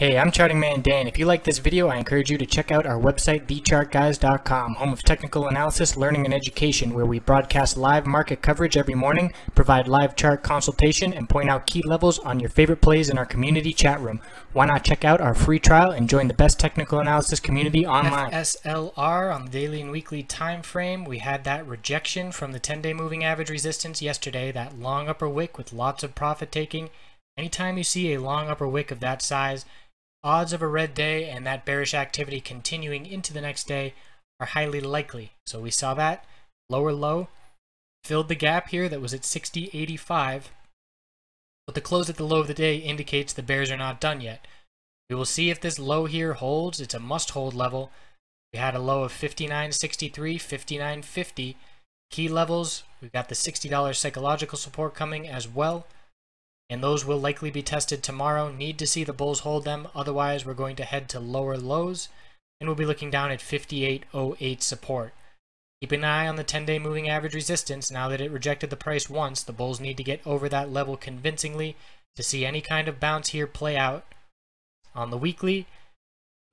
Hey, I'm Charting Man Dan. If you like this video, I encourage you to check out our website, thechartguys.com, home of technical analysis, learning, and education, where we broadcast live market coverage every morning, provide live chart consultation, and point out key levels on your favorite plays in our community chat room. Why not check out our free trial and join the best technical analysis community online? FSLR on the daily and weekly time frame. We had that rejection from the 10-day moving average resistance yesterday, that long upper wick with lots of profit taking. Anytime you see a long upper wick of that size, odds of a red day and that bearish activity continuing into the next day are highly likely. So we saw that lower low filled the gap here that was at 60.85 but the close at the low of the day indicates the bears are not done yet. We will see if this low here holds. It's a must hold level. We had a low of 59.63, 59.50. Key levels, we've got the $60 psychological support coming as well and those will likely be tested tomorrow. Need to see the bulls hold them, otherwise we're going to head to lower lows, and we'll be looking down at 58.08 support. Keep an eye on the 10-day moving average resistance. Now that it rejected the price once, the bulls need to get over that level convincingly to see any kind of bounce here play out. On the weekly,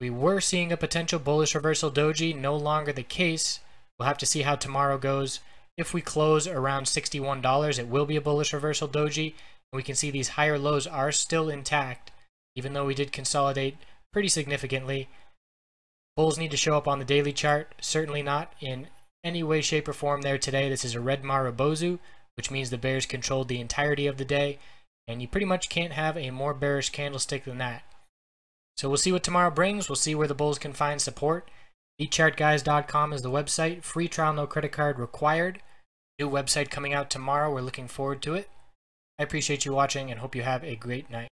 we were seeing a potential bullish reversal doji, no longer the case. We'll have to see how tomorrow goes. If we close around $61, it will be a bullish reversal doji we can see these higher lows are still intact, even though we did consolidate pretty significantly. Bulls need to show up on the daily chart, certainly not in any way, shape, or form there today. This is a red Marubozu, which means the bears controlled the entirety of the day, and you pretty much can't have a more bearish candlestick than that. So we'll see what tomorrow brings. We'll see where the bulls can find support. TheChartGuys.com is the website. Free trial, no credit card required. New website coming out tomorrow. We're looking forward to it. I appreciate you watching and hope you have a great night.